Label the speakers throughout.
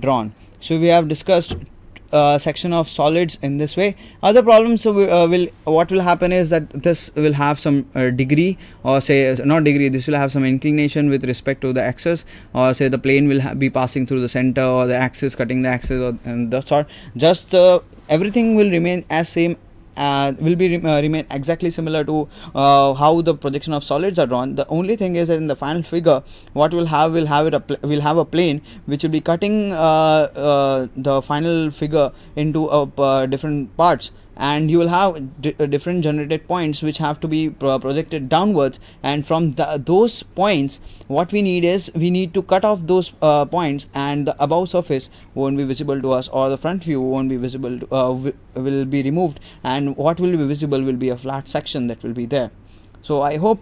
Speaker 1: drawn. So we have discussed uh, section of solids in this way. Other problems so we, uh, will what will happen is that this will have some uh, degree or say uh, not degree this will have some inclination with respect to the axis or say the plane will be passing through the center or the axis cutting the axis or and the sort. Just uh, everything will remain as same uh, will be uh, remain exactly similar to uh, how the projection of solids are drawn. The only thing is that in the final figure what we'll have will have it a pl- will have a plane which will be cutting uh, uh, the final figure into uh, different parts and you will have di- uh, different generated points which have to be pro- projected downwards. And from the, those points what we need is we need to cut off those uh, points and the above surface won't be visible to us or the front view won't be visible to, uh, wi- will be removed. And what will be visible will be a flat section that will be there. So i hope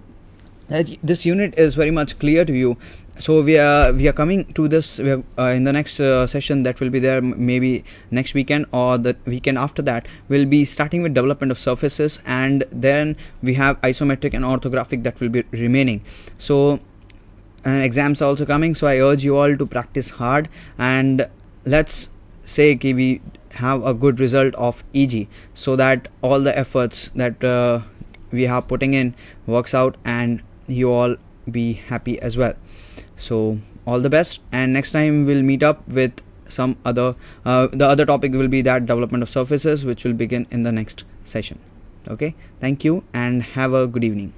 Speaker 1: this unit is very much clear to you. So we are we are coming to this are, uh, in the next uh, session that will be there maybe next weekend or the weekend after that we'll be starting with development of surfaces and then we have isometric and orthographic that will be remaining. So and exams are also coming so i urge you all to practice hard and let's say ki we have a good result of eg so that all the efforts that uh, we are putting in works out and you all be happy as well. So all the best. And next time we'll meet up with some other uh, the other topic will be that development of surfaces which will begin in the next session. Okay? Thank you and have a good evening